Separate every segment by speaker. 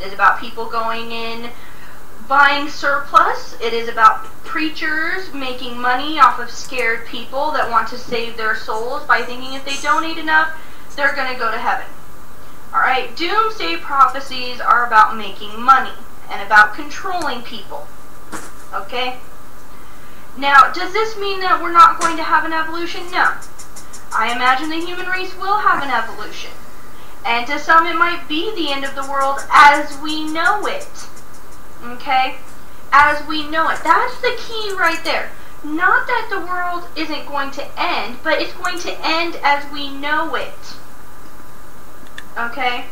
Speaker 1: It is about people going in buying surplus. It is about preachers making money off of scared people that want to save their souls by thinking if they donate enough, they're going to go to heaven. Alright, doomsday prophecies are about making money and about controlling people. Okay? Now, does this mean that we're not going to have an evolution? No. I imagine the human race will have an evolution. And to some, it might be the end of the world as we know it. Okay? As we know it. That's the key right there. Not that the world isn't going to end, but it's going to end as we know it. Okay?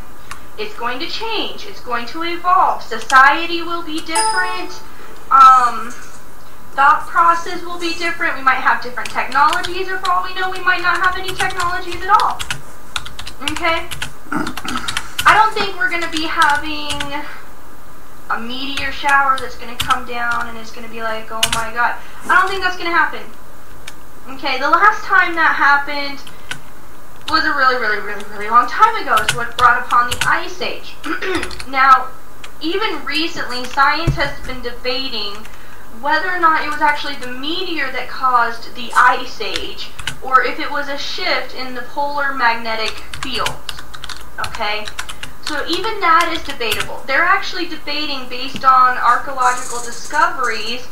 Speaker 1: It's going to change. It's going to evolve. Society will be different. Um, thought process will be different. We might have different technologies, or for all we know, we might not have any technologies at all. Okay? I don't think we're going to be having a meteor shower that's going to come down and it's going to be like, oh my god. I don't think that's going to happen. Okay, the last time that happened was a really, really, really, really long time ago. It's what brought upon the Ice Age. now, even recently, science has been debating whether or not it was actually the meteor that caused the Ice Age, or if it was a shift in the polar magnetic fields. Okay? So even that is debatable. They're actually debating based on archaeological discoveries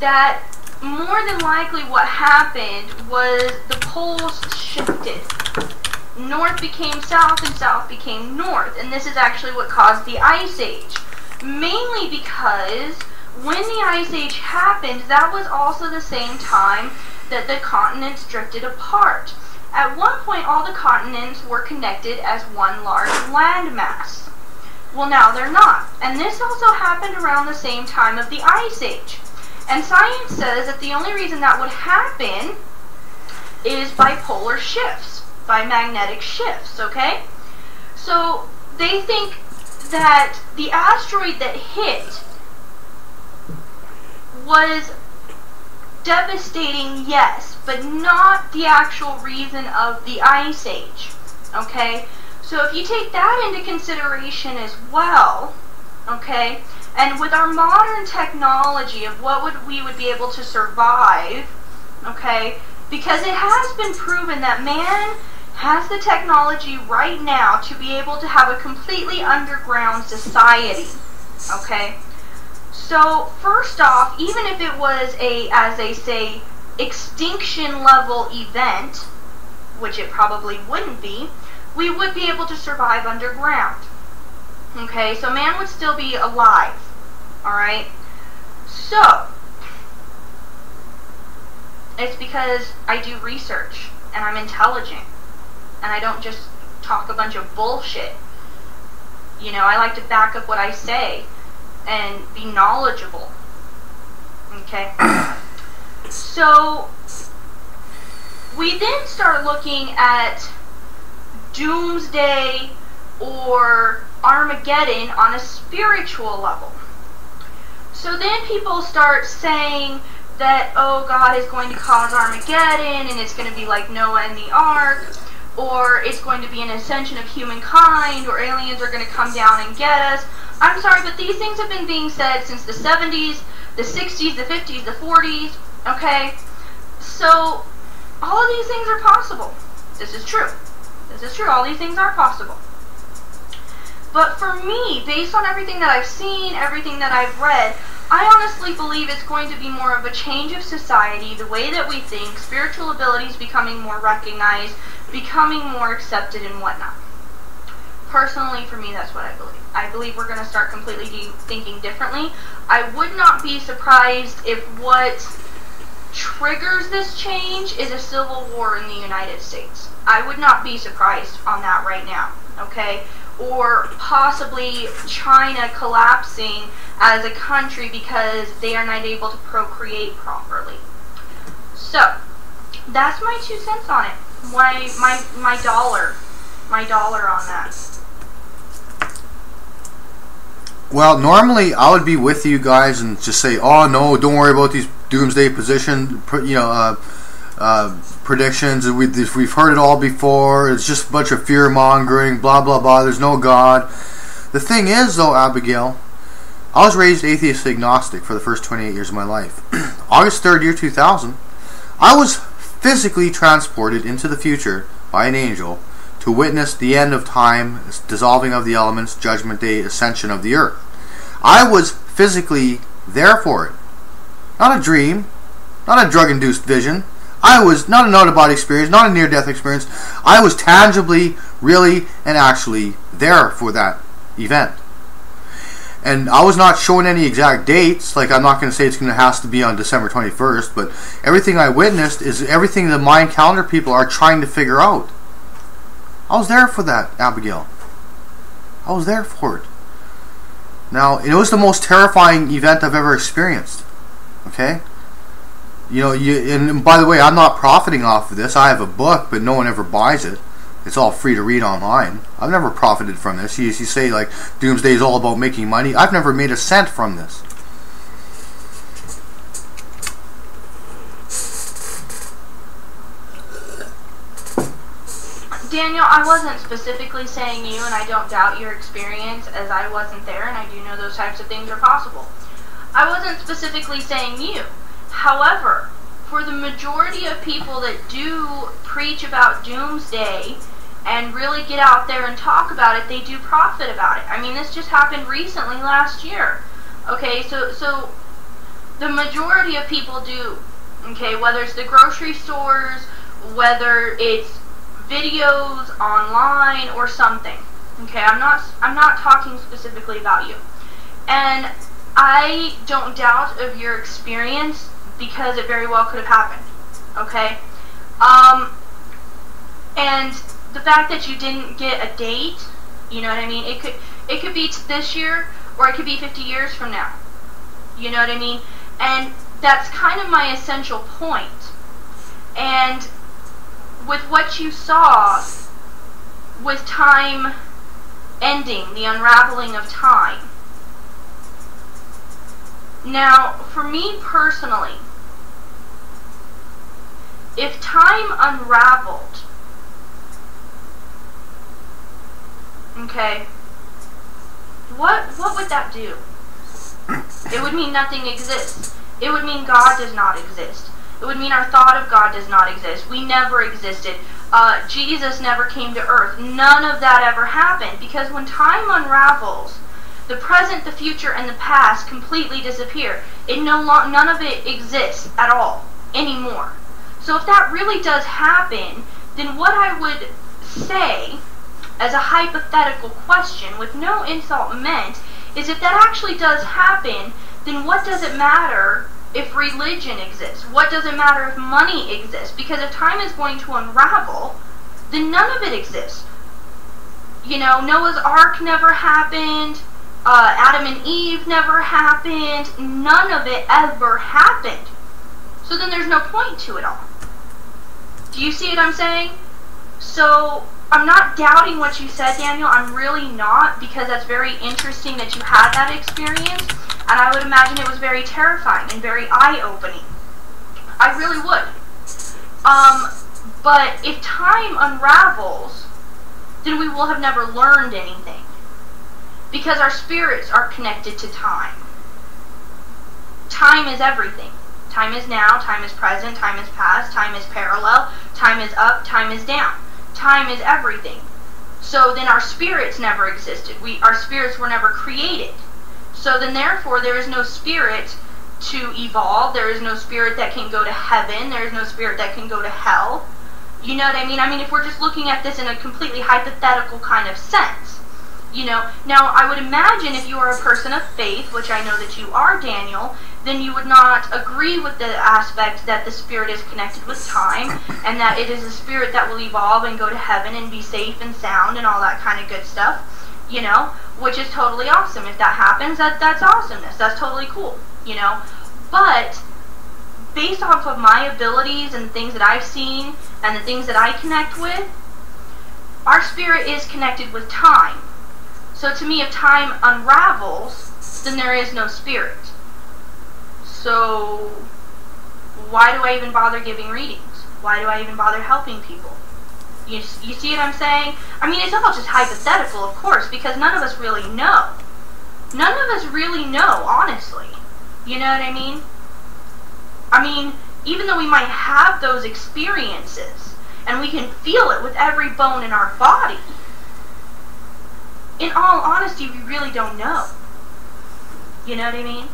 Speaker 1: that more than likely what happened was the poles shifted. North became south and south became north. And this is actually what caused the Ice Age. Mainly because when the Ice Age happened, that was also the same time that the continents drifted apart. At one point, all the continents were connected as one large landmass. Well, now they're not. And this also happened around the same time of the Ice Age. And science says that the only reason that would happen is by polar shifts, by magnetic shifts, okay? So they think that the asteroid that hit was devastating, yes, but not the actual reason of the Ice Age. Okay? So if you take that into consideration as well, okay, and with our modern technology of what would we would be able to survive, okay, because it has been proven that man has the technology right now to be able to have a completely underground society, okay? So first off, even if it was a, as they say, extinction level event, which it probably wouldn't be, we would be able to survive underground. Okay, so man would still be alive. Alright? So, it's because I do research and I'm intelligent and I don't just talk a bunch of bullshit. You know, I like to back up what I say and be knowledgeable. Okay? so, we then start looking at doomsday or Armageddon on a spiritual level. So then people start saying that, oh, God is going to cause Armageddon and it's going to be like Noah and the ark, or it's going to be an ascension of humankind, or aliens are going to come down and get us. I'm sorry, but these things have been being said since the 70s, the 60s, the 50s, the 40s, okay? So, all of these things are possible. This is true. This is true. All these things are possible. But for me, based on everything that I've seen, everything that I've read, I honestly believe it's going to be more of a change of society, the way that we think, spiritual abilities becoming more recognized, becoming more accepted and whatnot. Personally, for me, that's what I believe. I believe we're going to start completely thinking differently. I would not be surprised if what triggers this change is a civil war in the United States. I would not be surprised on that right now, okay? Or possibly China collapsing as a country because they are not able to procreate properly. So, that's my two cents on it. My my my dollar, my dollar on that.
Speaker 2: Well, normally I would be with you guys and just say, "Oh no, don't worry about these doomsday position, you know, uh, uh, predictions. We, we've heard it all before. It's just a bunch of fear mongering, blah blah blah. There's no God." The thing is, though, Abigail, I was raised atheist agnostic for the first 28 years of my life. August 3rd, year 2000, I was physically transported into the future by an angel to witness the end of time, dissolving of the elements, judgment day, ascension of the earth. I was physically there for it. Not a dream, not a drug induced vision. I was not an out of body experience, not a near death experience. I was tangibly, really, and actually there for that event. And I was not showing any exact dates. Like I'm not going to say it's going to has to be on December 21st, but everything I witnessed is everything the Mayan calendar people are trying to figure out. I was there for that, Abigail. I was there for it. Now, it was the most terrifying event I've ever experienced. Okay? You know, you and by the way, I'm not profiting off of this. I have a book, but no one ever buys it. It's all free to read online. I've never profited from this. You, you say like Doomsday is all about making money. I've never made a cent from this.
Speaker 1: Daniel, I wasn't specifically saying you, and I don't doubt your experience as I wasn't there, and I do know those types of things are possible. I wasn't specifically saying you. However, for the majority of people that do preach about doomsday and really get out there and talk about it, they do profit about it. I mean, this just happened recently last year. Okay, so so the majority of people do. Okay, whether it's the grocery stores, whether it's videos online or something. Okay, I'm not I'm not talking specifically about you. And I don't doubt of your experience because it very well could have happened. Okay? Um and the fact that you didn't get a date, you know what I mean? It could it could be this year or it could be 50 years from now. You know what I mean? And that's kind of my essential point. And with what you saw with time ending, the unraveling of time. Now, for me personally, if time unraveled, okay, what what would that do? It would mean nothing exists. It would mean God does not exist. It would mean our thought of God does not exist. We never existed. Uh, Jesus never came to earth. None of that ever happened because when time unravels, the present, the future, and the past completely disappear. It no lo- none of it exists at all anymore. So if that really does happen, then what I would say as a hypothetical question with no insult meant is if that actually does happen, then what does it matter if religion exists? What does it matter if money exists? Because if time is going to unravel, then none of it exists. You know, Noah's Ark never happened. Uh, Adam and Eve never happened. None of it ever happened. So then there's no point to it all. Do you see what I'm saying? So I'm not doubting what you said, Daniel. I'm really not because that's very interesting that you had that experience. And I would imagine it was very terrifying and very eye-opening. I really would. Um, but if time unravels, then we will have never learned anything. Because our spirits are connected to time. Time is everything. Time is now, time is present, time is past, time is parallel, time is up, time is down. Time is everything. So then our spirits never existed. We our spirits were never created. So then, therefore, there is no spirit to evolve. There is no spirit that can go to heaven. There is no spirit that can go to hell. You know what I mean? I mean, if we're just looking at this in a completely hypothetical kind of sense, you know. Now, I would imagine if you are a person of faith, which I know that you are, Daniel, then you would not agree with the aspect that the spirit is connected with time and that it is a spirit that will evolve and go to heaven and be safe and sound and all that kind of good stuff, you know which is totally awesome. If that happens, that that's awesomeness. That's totally cool, you know. But based off of my abilities and things that I've seen and the things that I connect with, our spirit is connected with time. So to me, if time unravels, then there is no spirit. So why do I even bother giving readings? Why do I even bother helping people? You, you see what I'm saying? I mean, it's all just hypothetical, of course, because none of us really know. None of us really know, honestly. You know what I mean? I mean, even though we might have those experiences and we can feel it with every bone in our body, in all honesty, we really don't know. You know what I mean?